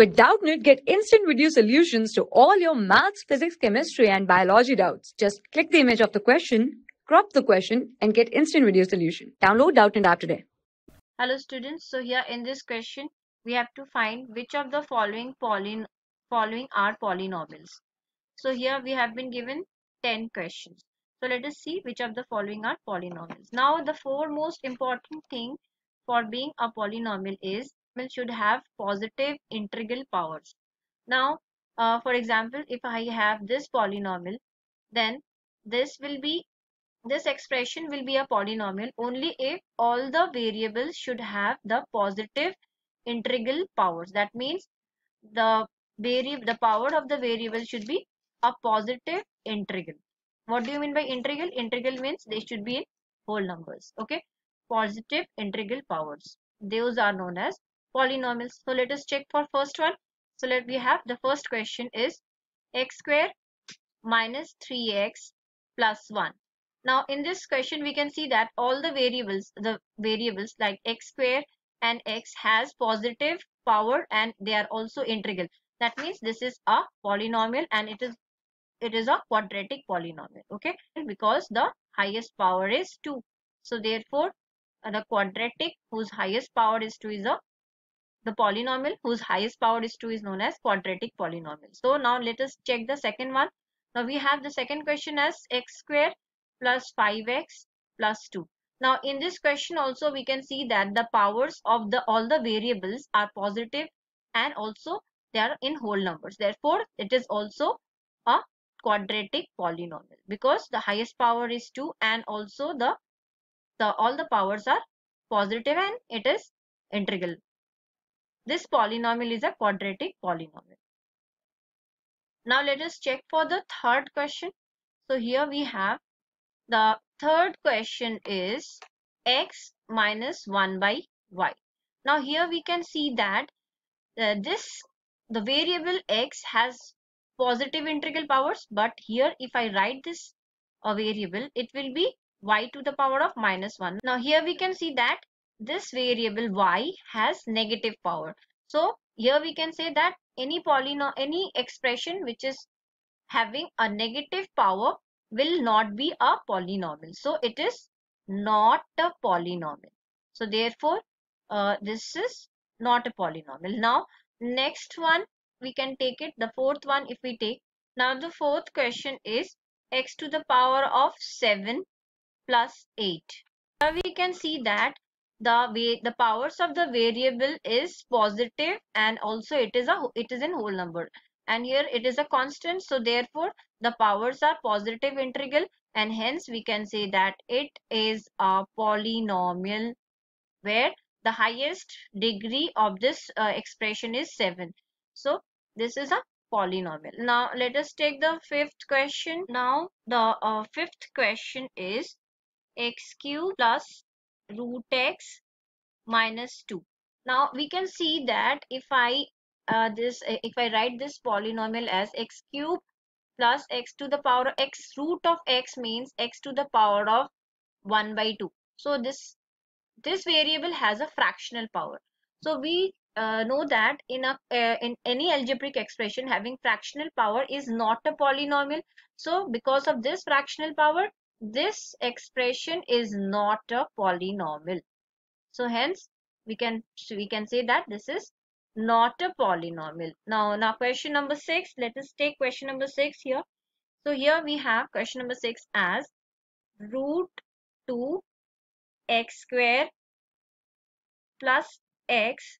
With Doubtnut, get instant video solutions to all your maths, physics, chemistry, and biology doubts. Just click the image of the question, crop the question, and get instant video solution. Download Doubtnut app today. Hello students, so here in this question we have to find which of the following polyn following are polynomials. So here we have been given 10 questions. So let us see which of the following are polynomials. Now the four most important thing for being a polynomial is should have positive integral powers. Now uh, for example if I have this polynomial then this will be this expression will be a polynomial only if all the variables should have the positive integral powers. That means the variable the power of the variable should be a positive integral. What do you mean by integral? Integral means they should be whole numbers. Okay. Positive integral powers. Those are known as polynomials. So let us check for first one. So let we have the first question is x square minus 3x plus 1. Now in this question we can see that all the variables the variables like x square and x has positive power and they are also integral. That means this is a polynomial and it is it is a quadratic polynomial okay because the highest power is 2 so therefore the quadratic whose highest power is 2 is a the polynomial whose highest power is 2 is known as quadratic polynomial. So now let us check the second one. Now we have the second question as x square plus 5x plus 2 now in this question also we can see that the powers of the all the variables are positive and also they are in whole numbers. Therefore it is also a quadratic polynomial because the highest power is 2 and also the, the all the powers are positive and it is integral. This polynomial is a quadratic polynomial. Now let us check for the third question. So here we have the third question is x minus 1 by y. Now here we can see that uh, this the variable x has positive integral powers but here if I write this a variable it will be y to the power of minus 1. Now here we can see that this variable y has negative power. So here we can say that any polynomial any expression which is having a negative power will not be a polynomial. So it is not a polynomial. So therefore uh, this is not a polynomial. Now next one we can take it the fourth one if we take now the fourth question is x to the power of 7 plus 8 now we can see that the the powers of the variable is positive and also it is a it is in whole number and here it is a constant so therefore the powers are positive integral and hence we can say that it is a polynomial where the highest degree of this uh, expression is 7 so this is a polynomial. Now let us take the fifth question. Now the uh, fifth question is x cube plus root x minus 2. Now we can see that if I uh, this uh, if I write this polynomial as x cube plus x to the power of x root of x means x to the power of 1 by 2. So this this variable has a fractional power. So we uh, know that in a uh, in any algebraic expression having fractional power is not a polynomial so because of this fractional power this expression is not a polynomial so hence we can we can say that this is not a polynomial now now question number 6 let us take question number 6 here so here we have question number 6 as root 2 x square plus x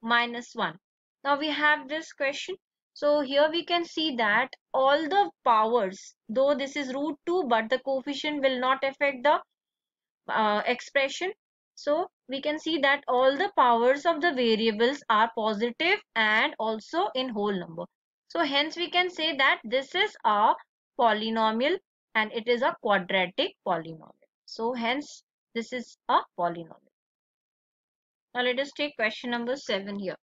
minus 1. Now we have this question. So here we can see that all the powers, though this is root 2, but the coefficient will not affect the uh, expression. So we can see that all the powers of the variables are positive and also in whole number. So hence we can say that this is a polynomial and it is a quadratic polynomial. So hence this is a polynomial. Now let us take question number 7 here.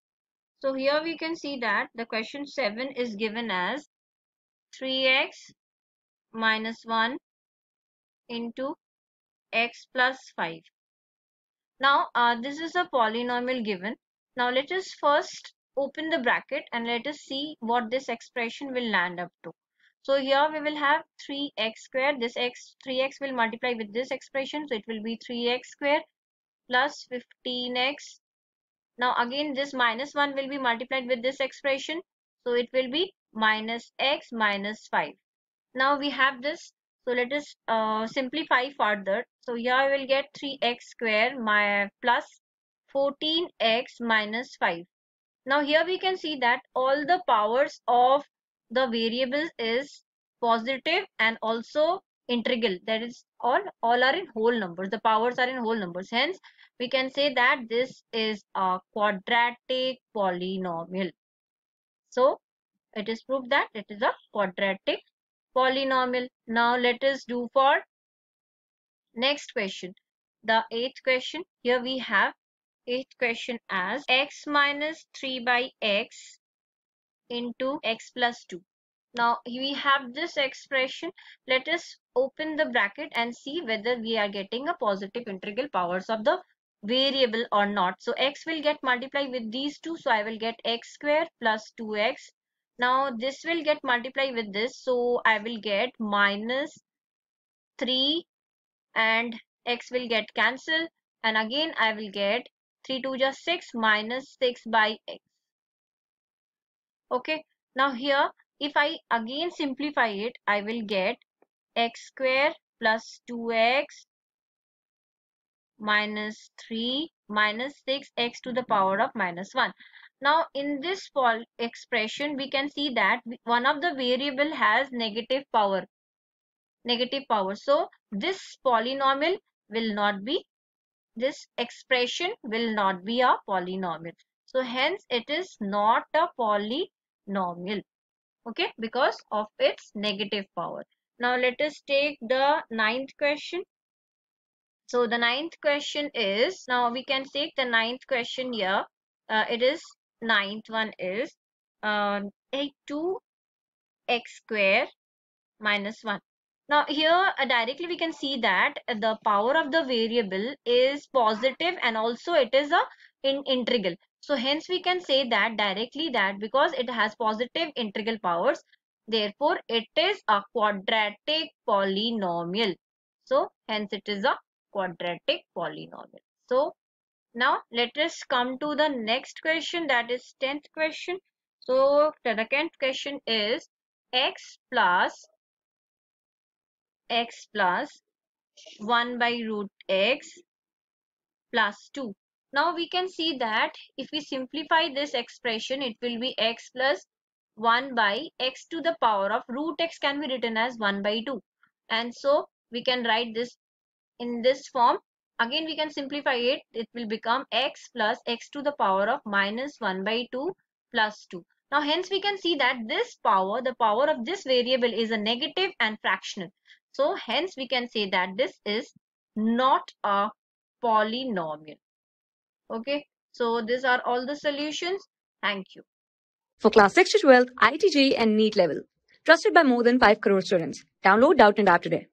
So here we can see that the question 7 is given as 3x minus 1 into x plus 5. Now uh, this is a polynomial given. Now let us first open the bracket and let us see what this expression will land up to. So here we will have 3x square. This x 3x will multiply with this expression. So it will be 3x square plus 15x. Now again this minus 1 will be multiplied with this expression. So it will be minus x minus 5. Now we have this. So let us uh, simplify further. So here I will get 3x square my plus 14x minus 5. Now here we can see that all the powers of the variables is positive and also integral. That is all all are in whole numbers. The powers are in whole numbers. Hence we can say that this is a quadratic polynomial. So it is proved that it is a quadratic polynomial. Now let us do for next question. The eighth question. Here we have eighth question as x minus 3 by x into x plus 2 now we have this expression. Let us open the bracket and see whether we are getting a positive integral powers of the variable or not. So x will get multiplied with these two. So I will get x square plus 2x. Now this will get multiplied with this. So I will get minus 3 and x will get cancelled. And again I will get 3 to just 6 minus 6 by x. Okay. Now here if I again simplify it, I will get x square plus 2x minus 3 minus 6x to the power of minus 1. Now in this expression we can see that one of the variable has negative power. Negative power. So this polynomial will not be, this expression will not be a polynomial. So hence it is not a polynomial okay because of its negative power. Now let us take the ninth question. So the ninth question is now we can take the ninth question here. Uh, it is ninth one is uh, 2 x square minus 1 now here uh, directly we can see that the power of the variable is positive and also it is a in integral so hence we can say that directly that because it has positive integral powers, therefore it is a quadratic polynomial. So hence it is a quadratic polynomial. So now let us come to the next question that is 10th question. So the 10th question is x plus x plus 1 by root x plus 2 now we can see that if we simplify this expression, it will be x plus 1 by x to the power of root x can be written as 1 by 2. And so we can write this in this form. Again, we can simplify it. It will become x plus x to the power of minus 1 by 2 plus 2. Now, hence we can see that this power, the power of this variable is a negative and fractional. So, hence we can say that this is not a polynomial. Okay, so these are all the solutions. Thank you. For class 6 to 12, IIT JEE and NEET level. Trusted by more than 5 crore students. Download Doubtnut App today.